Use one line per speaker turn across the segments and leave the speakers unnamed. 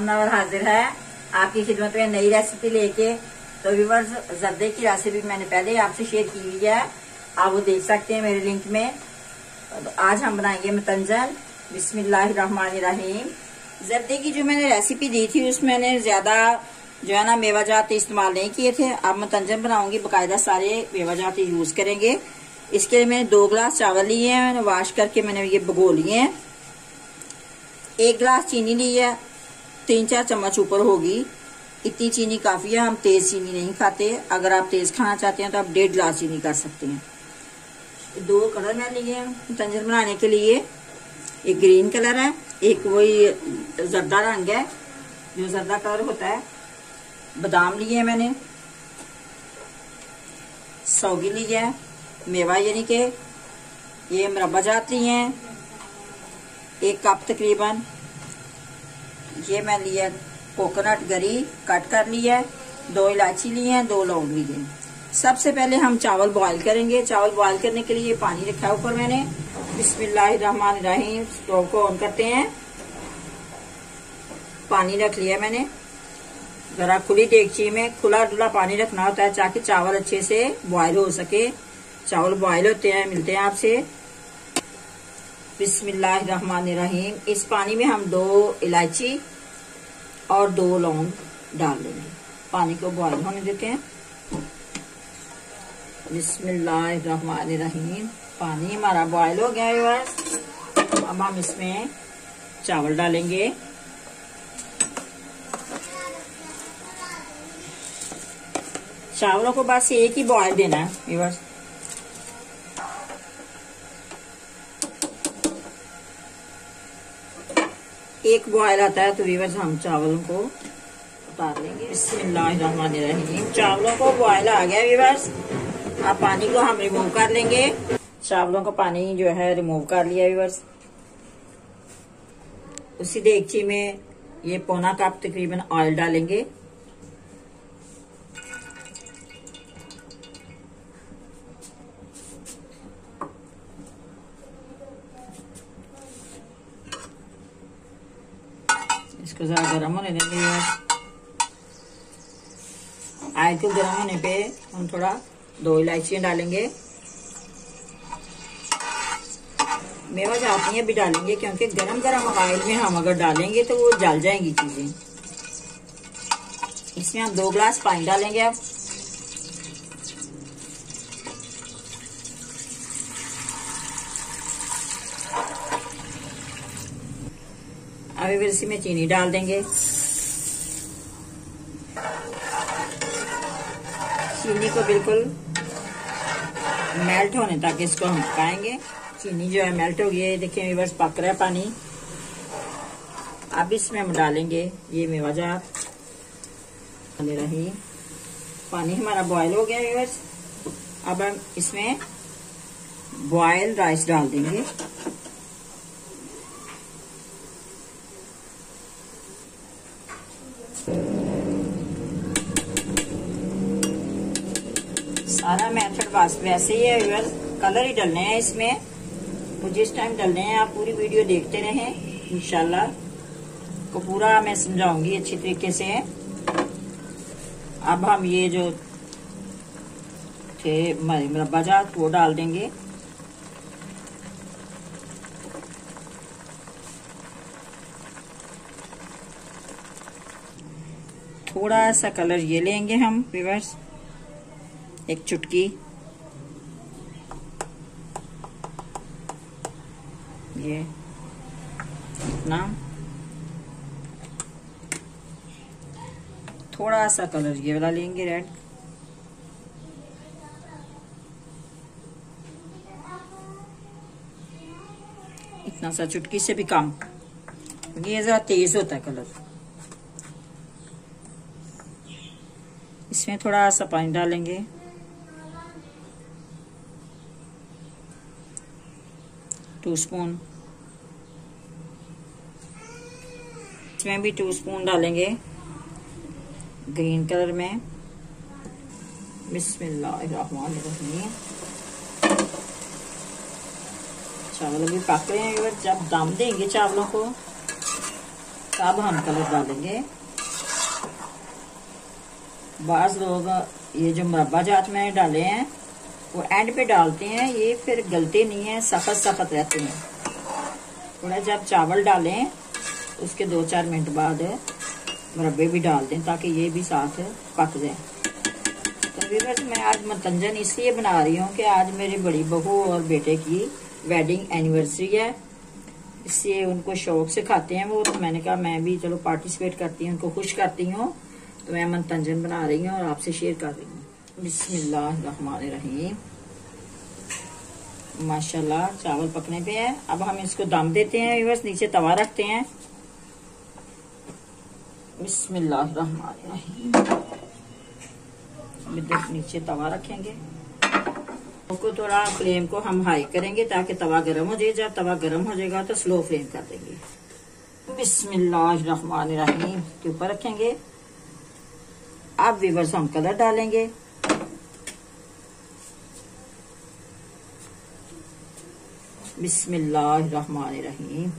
नवर हाजिर है। आपकी खिदमत में नई रेसिपी लेके। तो व्यूअर्स जर्दे की रेसिपी मैंने पहले ही आपसे शेयर की हुई है। आप वो देख सकते हैं मेरे लिंक में। तो आज हम बनाएँगे मतंजन बिस्मिल्लाहिर्रहमानिर्रहीम। जर्दे की जो मैंने रेसिपी दी थी उसमें मैंने ज़्यादा जो है ना मेवा जात इस्तेमाल नहीं किए थे। अब मतंजन बनाऊँगी, बाकायदा सारे मेवा जात यूज़ करेंगे। इसके लिए मैंने दो गिलास चावल लिए हैं वॉश करके मैंने ये भगो लिए हैं। एक गिलास चीनी ली है तीन चार चम्मच ऊपर होगी। इतनी चीनी काफ़ी है, हम तेज चीनी नहीं खाते। अगर आप तेज खाना चाहते हैं तो आप डेढ़ गिलास चीनी कर सकते हैं। दो कलर मैं लिए हैं तंजर बनाने के लिए। एक ग्रीन कलर है, एक वही जर्दा रंग है, जो जर्दा कलर होता है। बादाम लिए हैं मैंने। सौगी ली है, मेवा यानी के ये मरबा जात हैं। एक कप तकरीबन। ये मैं लिया कोकोनट गरी, कट कर लिया दो इलायची ली है, दो लौंग लिए सबसे पहले हम चावल बॉईल करेंगे। चावल बॉईल करने के लिए पानी रखा है ऊपर मैंने। बिस्मिल्लाहिर्रहमानिर्रहीम स्टोव को ऑन करते हैं। पानी रख लिया मैंने। जरा खुली डेगची में खुला डुला पानी रखना होता है ताकि चावल अच्छे से बॉयल हो सके। चावल बॉयल होते हैं, मिलते हैं आपसे। बिस्मिल्लाहिर्रहमानिर्रहीम। इस पानी में हम दो इलायची और दो लौंग डाल देंगे। पानी को बॉयल होने देते हैं। बिस्मिल्लाहिर्रहमानिर्रहीम। पानी हमारा बॉयल हो गया है अब हम इसमें चावल डालेंगे। चावलों को बस एक ही बॉयल देना है। एक बॉयल आता है तो वीवर्स हम चावलों को उतार लेंगे। बिस्मिल्लाहिर्रहमानिर्रहीम। चावलों को बॉयल आ गया वीवर्स अब पानी को हम रिमूव कर लेंगे। चावलों का पानी जो है रिमूव कर लिया वीवर्स उसी देगची में ये पौना कप तकरीबन ऑयल डालेंगे। इसको जरा गर्म होने देंगे आयल को गर्म होने पे हम थोड़ा दो इलायची डालेंगे। मेवा जाती भी डालेंगे, क्योंकि गरम गरम ऑयल में हम अगर डालेंगे तो वो जल जाएँगी चीज़ें। इसमें हम दो ग्लास पानी डालेंगे अब। अभी फिर इसी में चीनी डाल देंगे। चीनी को बिल्कुल मेल्ट होने तक इसको हम पकाएँगे। चीनी जो है मेल्ट हो गई है। देखिए बस पक रहा है पानी। अब इसमें हम डालेंगे ये मेवा जार। रही। पानी हमारा बॉयल हो गया व्यूवर्स अब हम इसमें बॉयल राइस डाल देंगे। सारा मेथड वैसे ही है कलर ही डलने हैं इसमें। तो जिस टाइम डलने हैं, आप पूरी वीडियो देखते रहें, इंशाल्लाह। को पूरा मैं समझाऊँगी अच्छी तरीके से। अब हम ये जो थे मरबा जात वो डाल देंगे। थोड़ा सा कलर ये लेंगे हम विवर्स एक चुटकी। ये, इतना। थोड़ा सा कलर ये वाला लेंगे रेड इतना सा चुटकी से भी कम। ये जरा तेज होता है कलर इसमें थोड़ा सा पानी डालेंगे। टू स्पून इसमें भी टू स्पून डालेंगे। ग्रीन कलर में। चावल अभी पक रहे हैं जब दम देंगे चावलों को, तब हम कलर डालेंगे। बाज लोग ये जो मुरबा जात में डाले हैं वो एंड पे डालते हैं, ये फिर गलते नहीं है, सख्त सख्त रहते हैं। थोड़ा जब चावल डालें, उसके दो चार मिनट बाद मुरबे भी डाल दें ताकि ये भी साथ पक जाए। तो वीवर्स, मैं आज मतंजन इसलिए बना रही हूँ कि आज मेरी बड़ी बहू और बेटे की वेडिंग एनिवर्सरी है। इसलिए उनको शौक से खाते हैं वो तो मैंने कहा मैं भी चलो पार्टिसिपेट करती हूँ, उनको खुश करती हूँ। तो मैं मंतंजन बना रही हूँ और आपसे शेयर कर रही हूँ। बिस्मिल्लाहिर्रहमानिर्रहीम। माशाल्लाह, चावल पकने पे है। अब हम इसको दम देते हैं बस नीचे तवा रखते हैं। नीचे तवा रखेंगे। उसको थोड़ा फ्लेम को हम हाई करेंगे ताकि तवा गर्म हो जाए। जब तवा गर्म हो जाएगा तो स्लो फ्लेम कर देंगे। बिस्मिल्लाहिर्रहमानिर्रहीम। के ऊपर रखेंगे। अब वीवर्स हम कलर डालेंगे। बिस्मिल्लाहिर्रहमानिर्रहीम।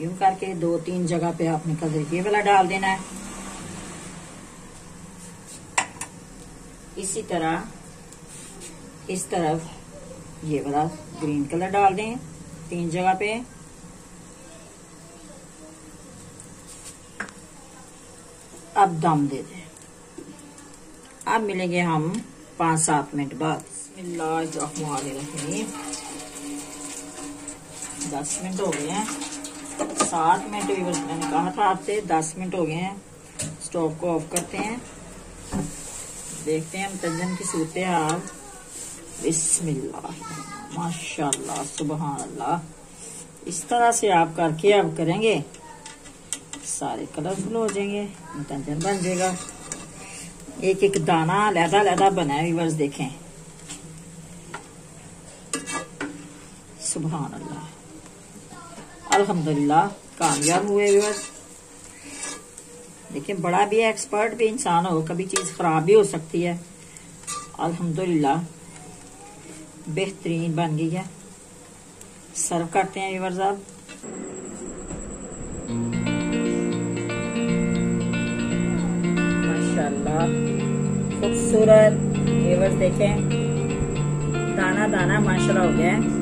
यूँ करके दो तीन जगह पे आपने कलर ये वाला डाल देना है। इसी तरह, इस तरफ़ ये वाला ग्रीन कलर डाल दें तीन जगह पे। अब दम दे दें। अब मिलेंगे हम पाँच सात मिनट बाद। दस मिनट हो गए हैं। सात मिनट भी मैंने कहा था आपसे, दस मिनट हो गए हैं। स्टोव को ऑफ़ करते हैं। देखते हैं तंजन की सूरत हाल। बिस्मिल्लाह, माशाल्लाह सुबह अल्लाह इस तरह से आप करके अब करेंगे। सारे कलरफुल हो जाएँगे, तंजन बन जाएगा। एक एक दाना लहदा लहदा बना है देखें। सुबह अल्लाह अल्हम्दुलिल्लाह, कामयाब हुए व्यूवर्स देखिए, बड़ा भी एक्सपर्ट भी इंसान हो, कभी चीज़ खराब भी हो सकती है। अल्हम्दुलिल्लाह, बेहतरीन बन गई है। सर्व करते हैं व्यूवर्स आप खूबसूरत। देखें दाना दाना माशाल्लाह हो गया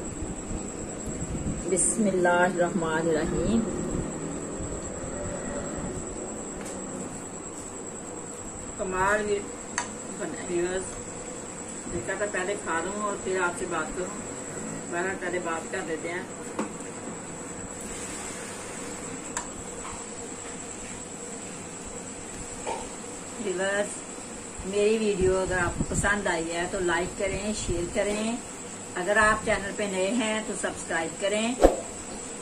बिस्मिल्लाहिर्रहमानिर्रहीम। कमाल ये बना देखा था पहले खा लूँ और फिर आपसे बात करूँ। बहर पहले बात कर देते हैं। मेरी वीडियो अगर आपको पसंद आई है तो लाइक करें शेयर करें। अगर आप चैनल पे नए हैं तो सब्सक्राइब करें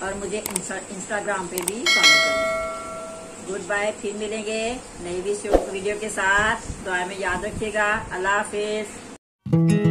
और मुझे इंस्टाग्राम पे भी फॉलो करें। गुड बाय फिर मिलेंगे नई वीडियो के साथ। दुआ में याद रखिएगा। अल्लाह हाफिज।